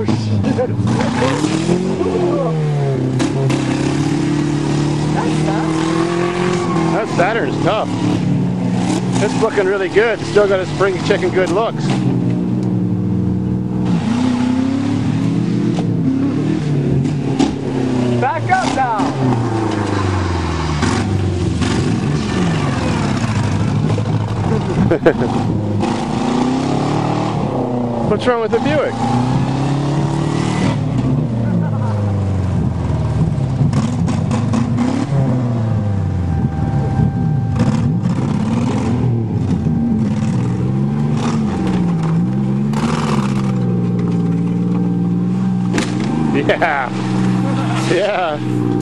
Oh shit. That Saturn's tough. It's looking really good. Still got a spring chicken good looks. Back up now. What's wrong with the Buick? Yeah. Yeah.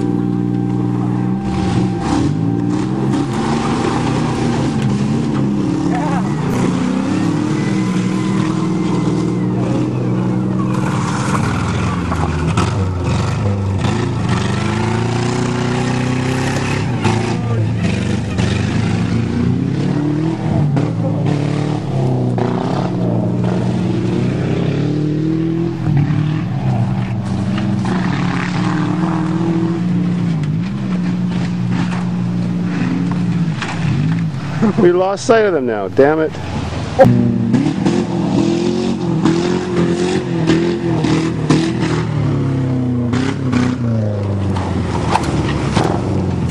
We lost sight of them now, damn it.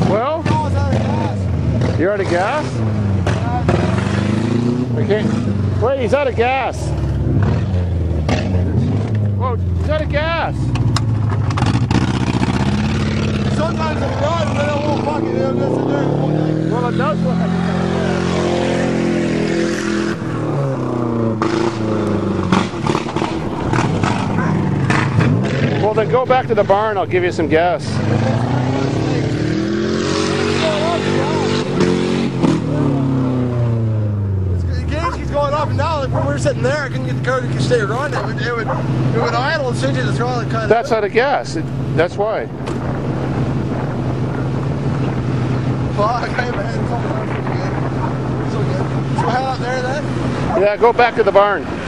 Well, you're out of gas? Okay. Wait, he's out of gas. Whoa, he's out of gas. Sometimes it does, but it won't fucking do this Well, it does look like it's out of gas. Well, then go back to the barn. I'll give you some gas. Keeps going up and down. We were sitting there, I couldn't get the car to stay running. It would, it would, it would idle as soon as kind of. That's out of gas. It- That's why. Fuck, hey man, it's all right, pretty good. So good. So head out there then. Yeah, go back to the barn.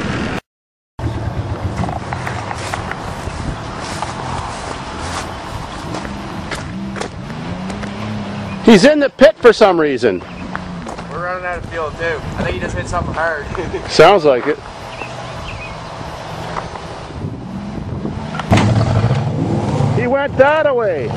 He's in the pit for some reason. We're running out of fuel too. I think he just hit something hard. Sounds like it. He went that way.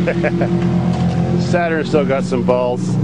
Saturn still got some balls.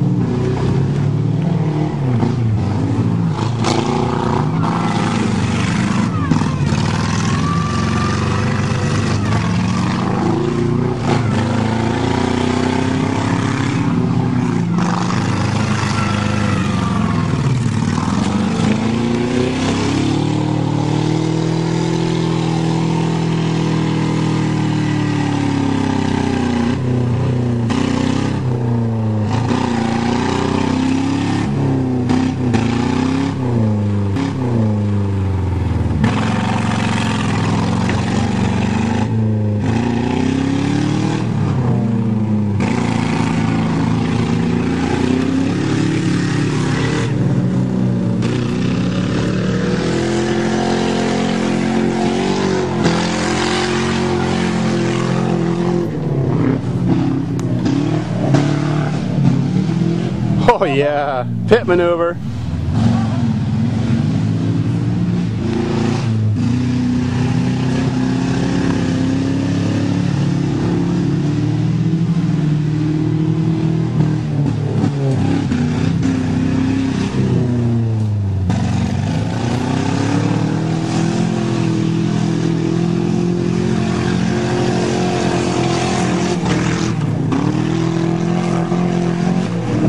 Oh yeah, pit maneuver.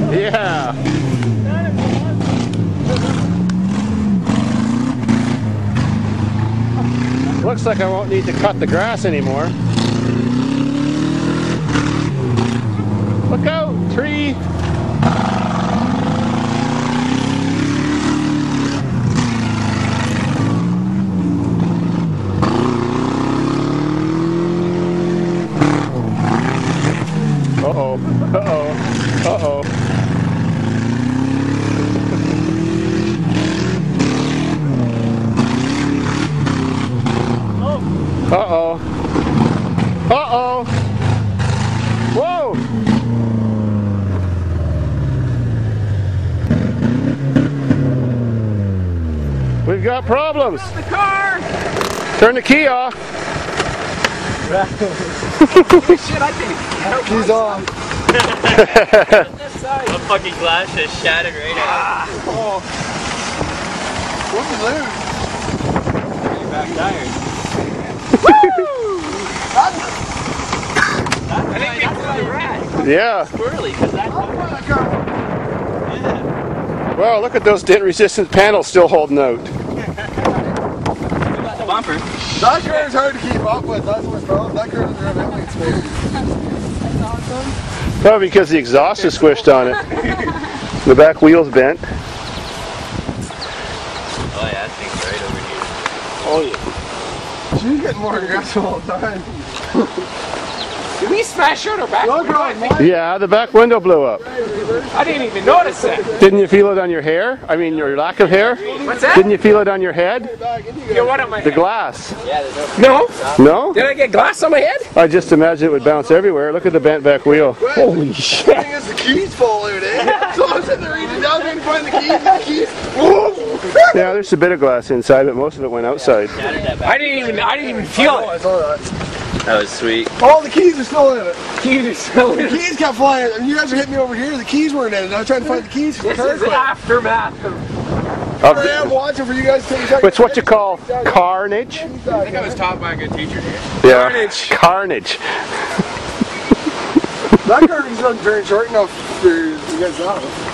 Yeah. Looks like I won't need to cut the grass anymore. Look out, tree. Uh-oh, uh-oh, uh-oh. Uh-oh. Uh-oh. Whoa. We've got problems. The car! Turn the key off. Shit, I think. He's on. That side. The fucking glass just shattered right out. Ah. Oh. What did we lose? Back tires. Yeah. Squirrely, because that That Well, look at those dent-resistant panels still holding out. bumper. That car is hard to keep up with. That's what's problem. That car doesn't have anything space. Probably because the exhaust is squished on it. the back wheel's bent. Oh yeah, that thing's right over here. Oh, She's getting more aggressive all the time. Did we smash out our back? Look window? Yeah, the back window blew up. I didn't even notice that. Didn't you feel it on your hair? I mean, your lack of hair? What's that? Didn't you feel it on your head? You what on my The head? glass. Yeah, no. No? No? Did I get glass on my head? I just imagine it would bounce everywhere. Look at the bent back wheel. Holy The shit. thing is, the keys fall out, eh? So I'm sitting there reaching down trying to find the keys, the keys. Yeah, there's a bit of glass inside, but most of it went outside. Shattered I didn't even I didn't even feel Oh, I it. saw that. That was sweet. All the keys are still in it. Keys are still The keys kept flying. I mean, you guys were hitting me over here. The keys weren't in it. I was trying to find the keys for the This is the aftermath of Here I am watching for you guys to take a second. It's what you call carnage. I think I was taught by a good teacher here. Yeah. Carnage. Carnage. That car is not very short enough for you guys to have.